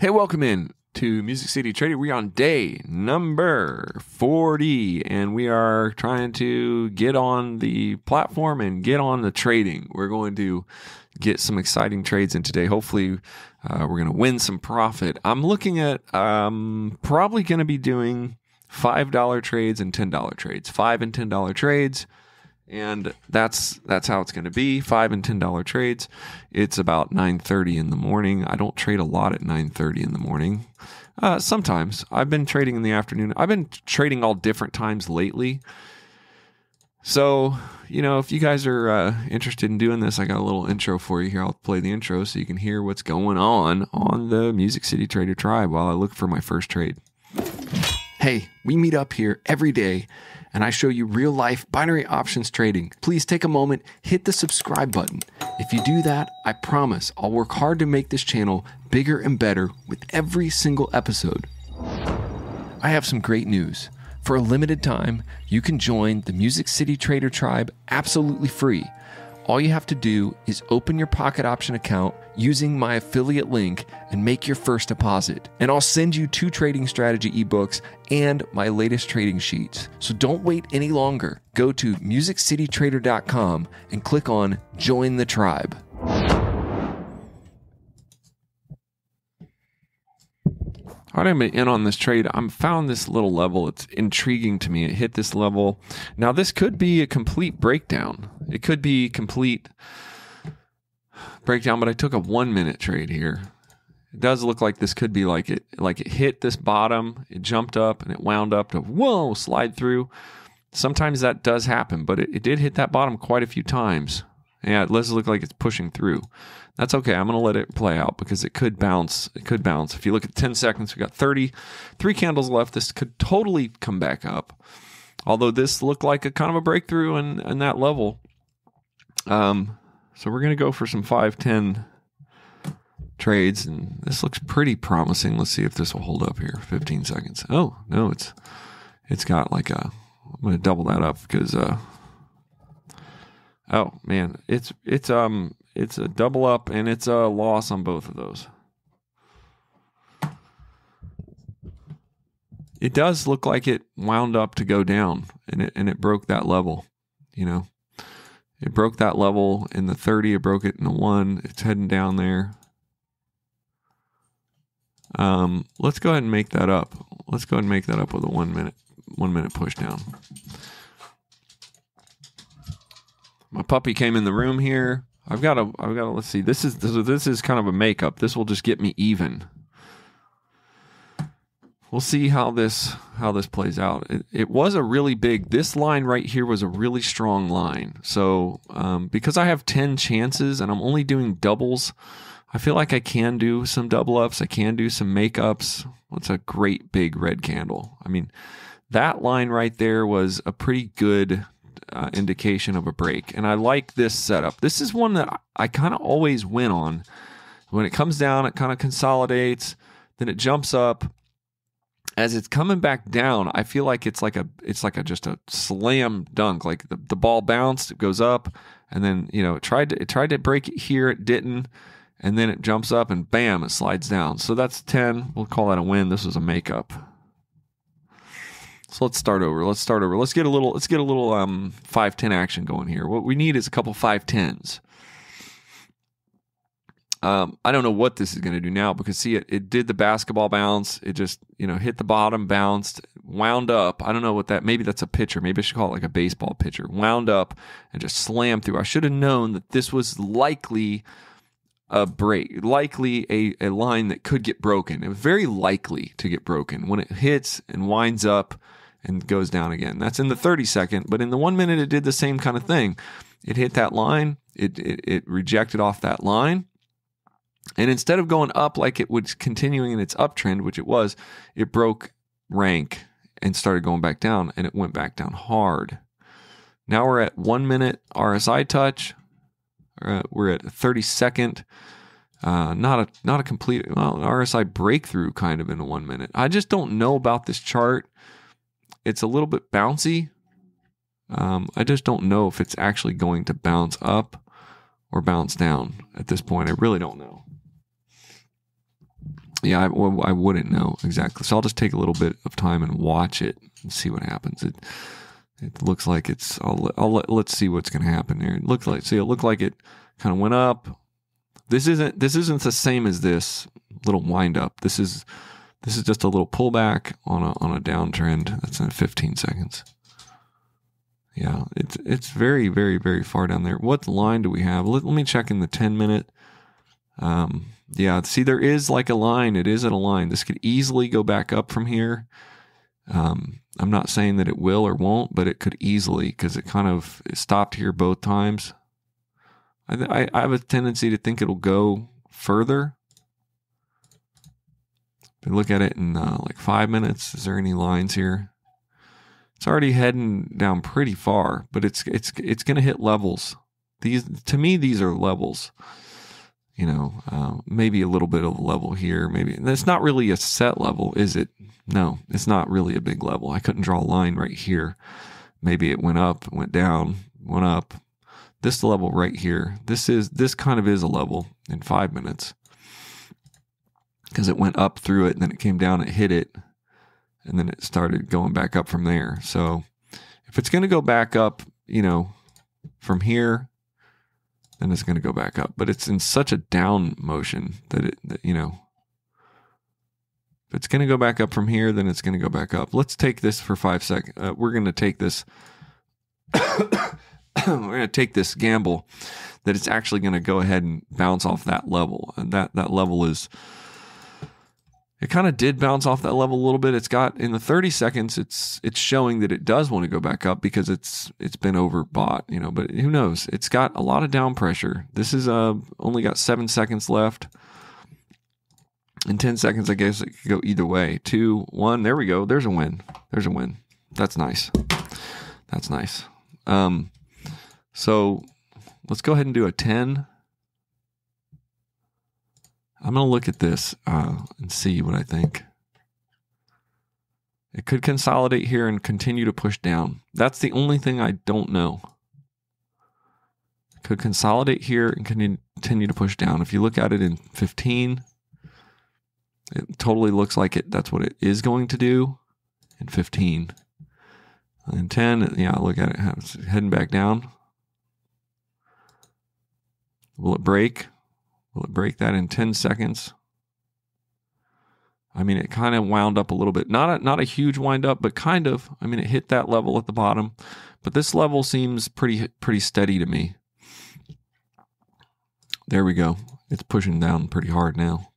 Hey, welcome in to Music City Trading. We're on day number 40 and we are trying to get on the platform and get on the trading. We're going to get some exciting trades in today. Hopefully, uh, we're going to win some profit. I'm looking at um, probably going to be doing $5 trades and $10 trades, 5 and $10 trades and that's that's how it's going to be. Five and ten dollar trades. It's about 9.30 in the morning. I don't trade a lot at 9.30 in the morning. Uh, sometimes. I've been trading in the afternoon. I've been trading all different times lately. So you know if you guys are uh, interested in doing this i got a little intro for you here. I'll play the intro so you can hear what's going on on the music city trader tribe while i look for my first trade. Hey we meet up here every day and I show you real life binary options trading. Please take a moment, hit the subscribe button. If you do that, I promise I'll work hard to make this channel bigger and better with every single episode. I have some great news. For a limited time, you can join the Music City Trader Tribe absolutely free all you have to do is open your Pocket Option account using my affiliate link and make your first deposit. And I'll send you two trading strategy ebooks and my latest trading sheets. So don't wait any longer. Go to musiccitytrader.com and click on Join the Tribe. I'm in on this trade. I'm found this little level. It's intriguing to me. It hit this level. Now, this could be a complete breakdown. It could be complete breakdown, but I took a one minute trade here. It does look like this could be like it, like it hit this bottom, it jumped up, and it wound up to whoa, slide through. Sometimes that does happen, but it, it did hit that bottom quite a few times. Yeah, it does look like it's pushing through. That's okay. I'm going to let it play out because it could bounce. It could bounce. If you look at 10 seconds, we got 30, three candles left. This could totally come back up. Although this looked like a kind of a breakthrough in, in that level. Um, so we're going to go for some 5, 10 trades. And this looks pretty promising. Let's see if this will hold up here. 15 seconds. Oh, no, it's, it's got like a, I'm going to double that up because, uh, oh man, it's, it's, um, it's a double up and it's a loss on both of those. It does look like it wound up to go down and it and it broke that level, you know. It broke that level in the 30, it broke it in the 1. It's heading down there. Um, let's go ahead and make that up. Let's go ahead and make that up with a 1 minute 1 minute push down. My puppy came in the room here. I've got a, I've got a, let's see. This is this, this is kind of a makeup. This will just get me even. We'll see how this how this plays out. It, it was a really big. This line right here was a really strong line. So um, because I have ten chances and I'm only doing doubles, I feel like I can do some double ups. I can do some makeups. What's a great big red candle? I mean, that line right there was a pretty good uh, indication of a break. And I like this setup. This is one that I kind of always win on. When it comes down, it kind of consolidates, then it jumps up. As it's coming back down, I feel like it's like a it's like a just a slam dunk. Like the, the ball bounced, it goes up, and then you know it tried to it tried to break it here, it didn't, and then it jumps up and bam, it slides down. So that's ten. We'll call that a win. This was a makeup. So let's start over. Let's start over. Let's get a little let's get a little um 510 action going here. What we need is a couple 510s. Um, I don't know what this is going to do now because see it it did the basketball bounce. It just, you know, hit the bottom, bounced, wound up. I don't know what that maybe that's a pitcher. Maybe I should call it like a baseball pitcher. Wound up and just slammed through. I should have known that this was likely a break, likely a, a line that could get broken. It was very likely to get broken when it hits and winds up and goes down again. That's in the 30 second, but in the one minute, it did the same kind of thing. It hit that line, it, it, it rejected off that line. And instead of going up like it was continuing in its uptrend, which it was, it broke rank and started going back down and it went back down hard. Now we're at one minute RSI touch. Uh, we're at 30 second. Uh, not a not a complete well RSI breakthrough kind of in one minute. I just don't know about this chart. It's a little bit bouncy. Um, I just don't know if it's actually going to bounce up or bounce down at this point. I really don't know. Yeah, I, I wouldn't know exactly. So I'll just take a little bit of time and watch it and see what happens. It it looks like it's. I'll, I'll let, let's see what's going to happen there. It looked like see. It looked like it kind of went up. This isn't. This isn't the same as this little wind up. This is. This is just a little pullback on a on a downtrend. That's in 15 seconds. Yeah, it's it's very very very far down there. What line do we have? Let, let me check in the 10 minute. Um, yeah, see, there is like a line. It is at a line. This could easily go back up from here. Um, I'm not saying that it will or won't, but it could easily because it kind of it stopped here both times. I, I, I have a tendency to think it'll go further. We look at it in uh, like five minutes, is there any lines here? It's already heading down pretty far, but it's it's it's going to hit levels. These to me, these are levels you know, uh, maybe a little bit of a level here. Maybe it's not really a set level, is it? No, it's not really a big level. I couldn't draw a line right here. Maybe it went up, went down, went up. This level right here, this is this kind of is a level in five minutes because it went up through it and then it came down, it hit it, and then it started going back up from there. So if it's going to go back up, you know, from here then it's going to go back up. But it's in such a down motion that it, that, you know, if it's going to go back up from here, then it's going to go back up. Let's take this for five seconds. Uh, we're going to take this. we're going to take this gamble that it's actually going to go ahead and bounce off that level, and that that level is it kind of did bounce off that level a little bit. It's got in the 30 seconds, it's it's showing that it does want to go back up because it's it's been overbought, you know. But who knows? It's got a lot of down pressure. This is uh only got seven seconds left. In 10 seconds, I guess it could go either way. Two, one, there we go. There's a win. There's a win. That's nice. That's nice. Um, so let's go ahead and do a 10 I'm going to look at this uh, and see what I think. It could consolidate here and continue to push down. That's the only thing I don't know. It could consolidate here and continue to push down. If you look at it in 15, it totally looks like it. That's what it is going to do in 15. In 10, yeah, look at it. It's heading back down. Will it break? Will it break that in 10 seconds? I mean, it kind of wound up a little bit. Not a, not a huge wind up, but kind of. I mean, it hit that level at the bottom, but this level seems pretty pretty steady to me. There we go. It's pushing down pretty hard now.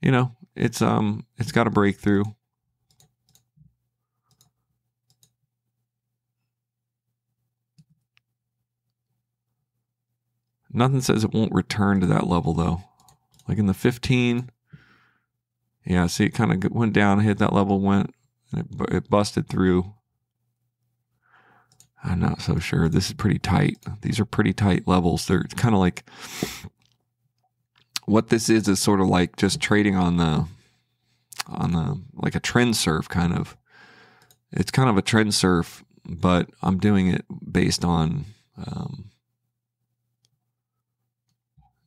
You know, it's um it's got a breakthrough. Nothing says it won't return to that level though. Like in the 15, yeah, see it kind of went down, hit that level, went, it, it busted through. I'm not so sure. This is pretty tight. These are pretty tight levels. They're kind of like what this is is sort of like just trading on the on the like a trend surf kind of. It's kind of a trend surf, but I'm doing it based on um,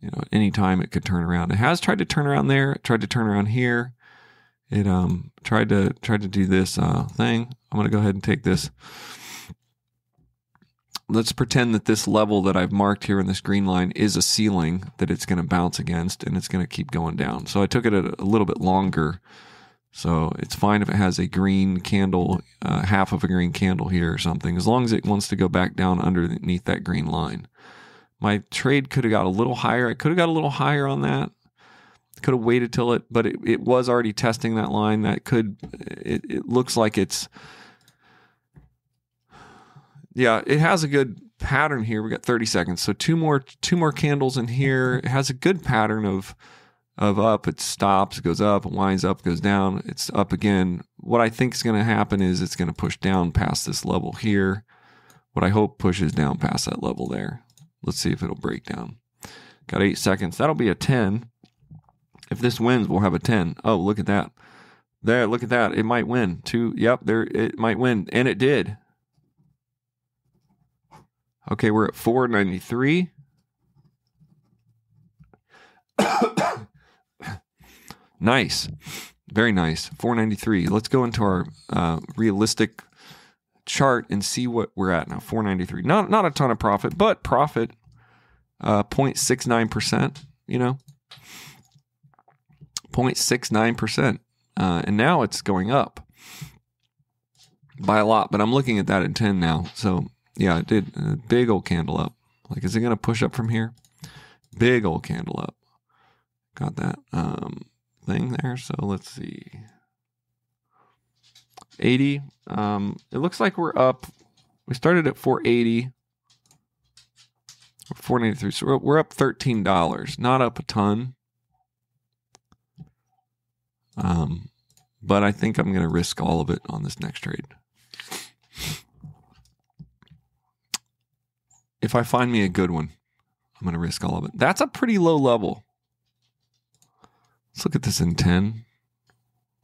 you know, anytime it could turn around. It has tried to turn around there, tried to turn around here. It um tried to tried to do this uh, thing. I'm gonna go ahead and take this. Let's pretend that this level that I've marked here in this green line is a ceiling that it's going to bounce against and it's going to keep going down. So I took it a, a little bit longer. So it's fine if it has a green candle, uh, half of a green candle here or something, as long as it wants to go back down underneath that green line. My trade could have got a little higher. I could have got a little higher on that. Could have waited till it, but it, it was already testing that line. That could, it, it looks like it's, yeah, it has a good pattern here. We got 30 seconds. So two more, two more candles in here. It has a good pattern of, of up. It stops, goes up, winds up, goes down. It's up again. What I think is going to happen is it's going to push down past this level here. What I hope pushes down past that level there. Let's see if it'll break down. Got eight seconds. That'll be a 10. If this wins, we'll have a 10. Oh, look at that. There, look at that. It might win. Two. Yep, there it might win. And it did. Okay, we're at 493. Nice. Very nice. 493. Let's go into our uh, realistic chart and see what we're at now. 493. Not not a ton of profit, but profit uh 0.69%, you know. 0.69%. Uh, and now it's going up by a lot, but I'm looking at that at 10 now. So, yeah, it did a big old candle up. Like, is it going to push up from here? Big old candle up. Got that um, thing there. So let's see. 80. Um, it looks like we're up. We started at 480. 493. So we're, up $13. Not up a ton. Um, but I think I'm going to risk all of it on this next trade. If I find me a good one, I'm going to risk all of it. That's a pretty low level. Let's look at this in 10.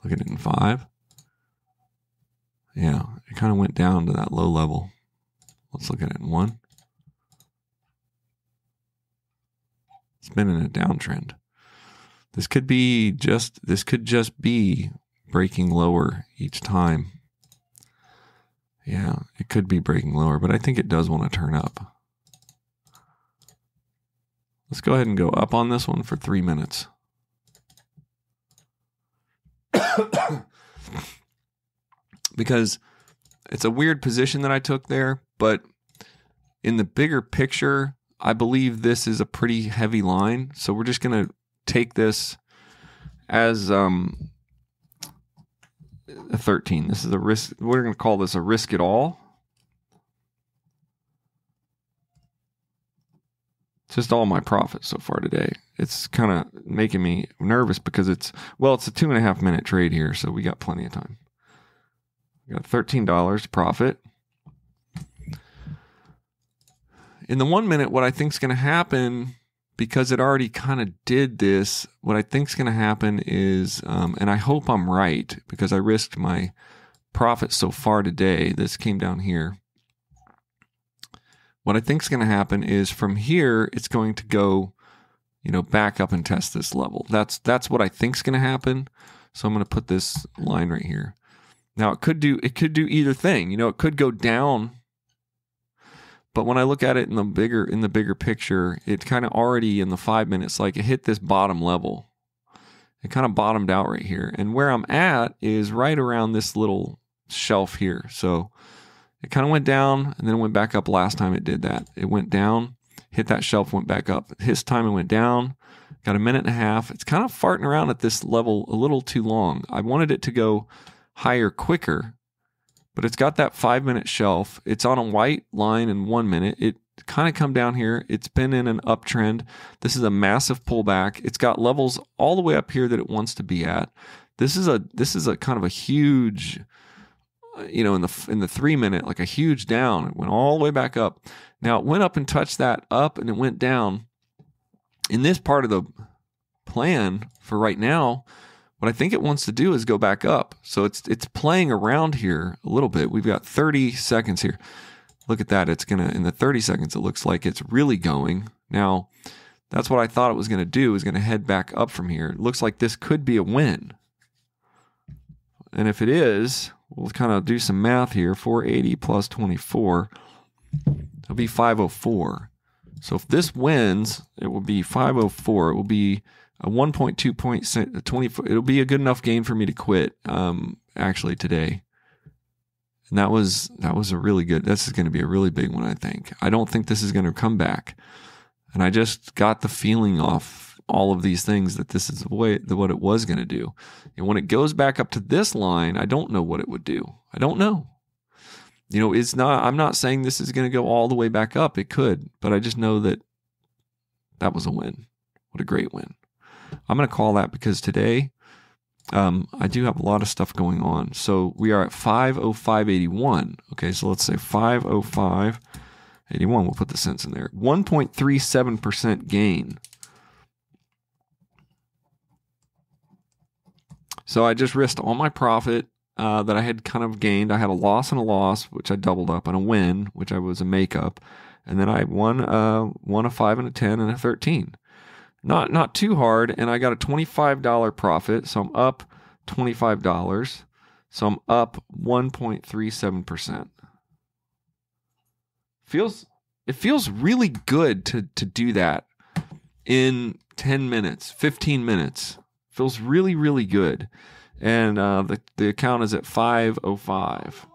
Look at it in 5. Yeah, it kind of went down to that low level. Let's look at it in 1. It's been in a downtrend. This could be just this could just be breaking lower each time. Yeah, it could be breaking lower, but I think it does want to turn up. Let's go ahead and go up on this one for three minutes. Because it's a weird position that I took there, but in the bigger picture, I believe this is a pretty heavy line. So we're just going to take this as um, a 13. This is a risk. We're going to call this a risk at all. Just all my profits so far today. It's kind of making me nervous because it's, well, it's a two and a half minute trade here. So we got plenty of time. Got $13 profit. In the one minute, what I think is going to happen because it already kind of did this, what I think is going to happen is, um, and I hope I'm right because I risked my profit so far today. This came down here. What I think is going to happen is from here, it's going to go, you know, back up and test this level. That's that's what I think is going to happen. So I'm going to put this line right here. Now it could do it could do either thing. You know, it could go down but when I look at it in the bigger in the bigger picture, it kind of already in the five minutes, like it hit this bottom level. It kind of bottomed out right here. And where I'm at is right around this little shelf here. So it kind of went down and then went back up last time it did that. It went down, hit that shelf, went back up. This time it went down, got a minute and a half. It's kind of farting around at this level a little too long. I wanted it to go higher quicker but it's got that five minute shelf. It's on a white line in one minute. It kind of come down here. It's been in an uptrend. This is a massive pullback. It's got levels all the way up here that it wants to be at. This is a this is a kind of a huge, you know, in the in the three minute, like a huge down. It went all the way back up. Now it went up and touched that up, and it went down. In this part of the plan for right now, what I think it wants to do is go back up. So it's it's playing around here a little bit. We've got 30 seconds here. Look at that. It's going to in the 30 seconds it looks like it's really going. Now, that's what I thought it was going to do is going to head back up from here. It looks like this could be a win. And if it is, we'll kind of do some math here. 480 plus 24. It'll be 504. So if this wins, it will be 504. It will be a 1.2 point 20 it'll be a good enough gain for me to quit um, actually today. And that was that was a really good this is going to be a really big one i think. I don't think this is going to come back. And i just got the feeling off all of these things that this is the way the, what it was going to do. And when it goes back up to this line i don't know what it would do. I don't know. You know it's not i'm not saying this is going to go all the way back up. It could but i just know that that was a win. What a great win I'm going to call that because today um, I do have a lot of stuff going on. So we are at 50581. Okay, so let's say 50581. We'll put the cents in there. 1.37% gain. So I just risked all my profit uh, that I had kind of gained. I had a loss and a loss, which I doubled up, and a win, which I was a makeup. And then I won, uh, won a 5 and a 10 and a 13. Not not too hard, and I got a $25 profit, so I'm up $25. So I'm up 1.37%. Feels it feels really good to to do that in 10 minutes, 15 minutes. Feels really really good. And uh, the the account is at 505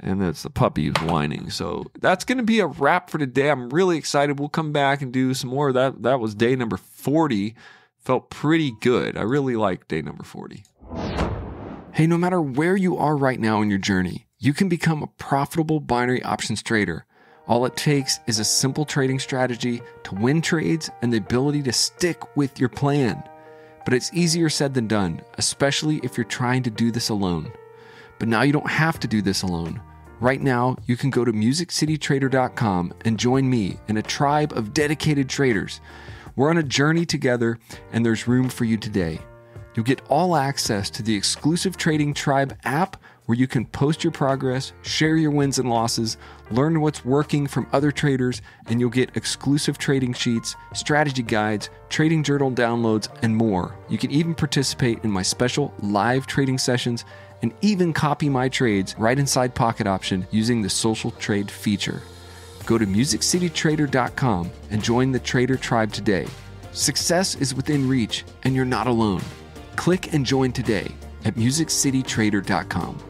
and that's the puppy whining. So that's going to be a wrap for today. I'm really excited. We'll come back and do some more. That that was day number 40. Felt pretty good. I really like day number 40. Hey, no matter where you are right now in your journey, you can become a profitable binary options trader. All it takes is a simple trading strategy to win trades and the ability to stick with your plan. But it's easier said than done, especially if you're trying to do this alone. But now you don't have to do this alone. Right now, you can go to musiccitytrader.com and join me in a tribe of dedicated traders. We're on a journey together, and there's room for you today. You'll get all access to the exclusive Trading Tribe app where you can post your progress, share your wins and losses, learn what's working from other traders, and you'll get exclusive trading sheets, strategy guides, trading journal downloads, and more. You can even participate in my special live trading sessions and even copy my trades right inside Pocket Option using the social trade feature. Go to musiccitytrader.com and join the Trader Tribe today. Success is within reach, and you're not alone. Click and join today at musiccitytrader.com.